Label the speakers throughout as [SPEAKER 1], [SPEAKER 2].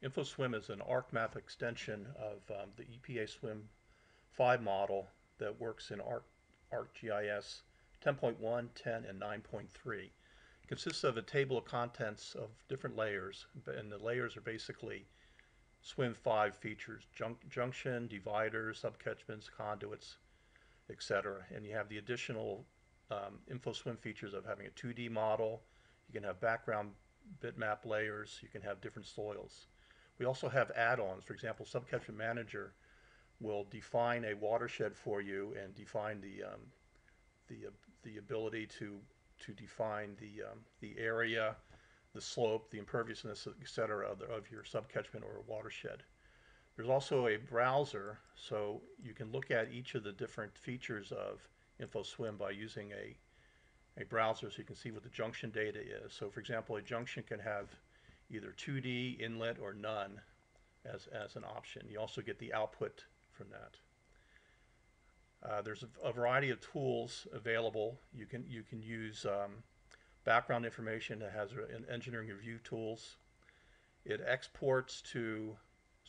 [SPEAKER 1] InfoSWMM is an ArcMap extension of um, the EPA SWMM 5 model that works in Arc, ArcGIS 10.1, 10, and 9.3. It consists of a table of contents of different layers, and the layers are basically SWMM 5 features, junction, dividers, subcatchments, conduits, etc. And you have the additional um, InfoSWMM features of having a 2D model, you can have background bitmap layers, you can have different soils. We also have add-ons. For example, Subcatchment Manager will define a watershed for you and define the um, the uh, the ability to to define the um, the area, the slope, the imperviousness, etc. Of, of your subcatchment or watershed. There's also a browser, so you can look at each of the different features of InfoSWMM by using a a browser so you can see what the junction data is. So for example, a junction can have either 2D, inlet, or none as, as an option. You also get the output from that. Uh, there's a, a, variety of tools available. You can, you can use um, background information that has an engineering review tools. It exports to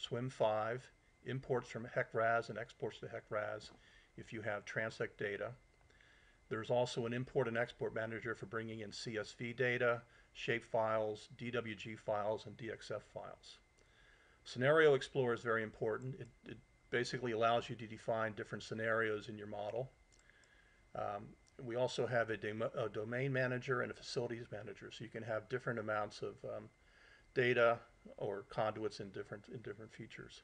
[SPEAKER 1] SWMM5, imports from HEC-RAS and exports to HEC-RAS if you have transect data. There's also an import and export manager for bringing in CSV data, shape files, DWG files, and DXF files. Scenario Explorer is very important. It, it basically allows you to define different scenarios in your model. Um, we also have a, a, domain manager and a facilities manager, so you can have different amounts of um, data or conduits in different in different features.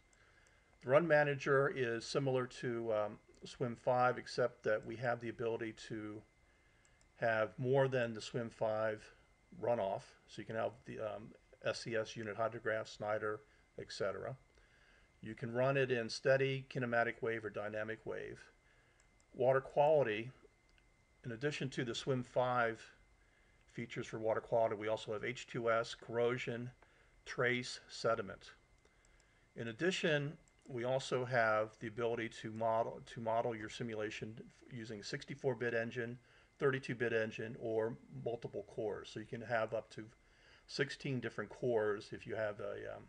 [SPEAKER 1] The run manager is similar to um, SWMM 5 except that we have the ability to have more than the SWMM 5 runoff so you can have the um, SCS unit hydrograph, Snyder, etc. You can run it in steady, kinematic wave, or dynamic wave. Water quality, in addition to the SWMM 5 features for water quality, we also have H2S, corrosion, trace, sediment. In addition, we also have the ability to model to model your simulation using 64-bit engine, 32-bit engine, or multiple cores. So you can have up to 16 different cores if you have a, um,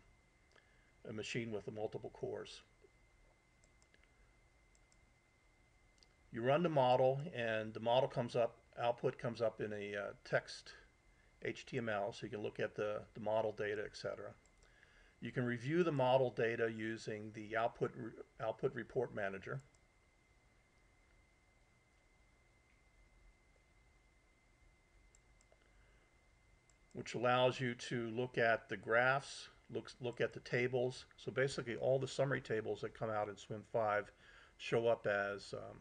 [SPEAKER 1] a machine with a multiple cores. You run the model, and the model comes up, output comes up in a uh, text HTML, so you can look at the, the model data, etc. You can review the model data using the output, output report manager. Which allows you to look at the graphs, look, look at the tables. So basically all the summary tables that come out in SWMM 5 show up as um,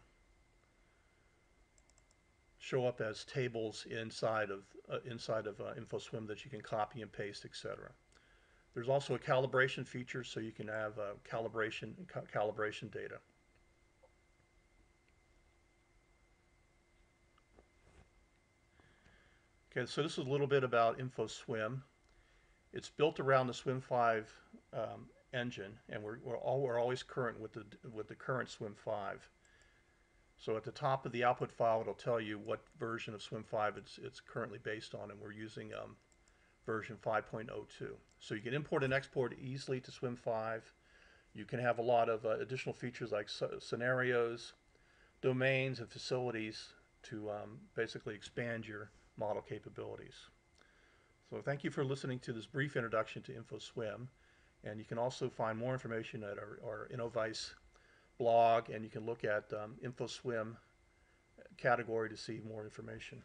[SPEAKER 1] show up as tables inside of uh, inside of uh, InfoSWMM that you can copy and paste, etc. There's also a calibration feature so you can have uh, calibration, ca calibration data. Okay, so this is a little bit about InfoSWMM. It's built around the SWMM 5 um, engine, and we're, we're, all, we're always current with the, with the current SWMM 5. So at the top of the output file, it'll tell you what version of SWMM 5 it's, it's currently based on, and we're using um, version 5.02. So you can import and export easily to SWMM 5. You can have a lot of uh, additional features like scenarios, domains, and facilities to um, basically expand your model capabilities. So thank you for listening to this brief introduction to InfoSWMM. And you can also find more information at our, our Innovyze blog, and you can look at um, InfoSWMM category to see more information.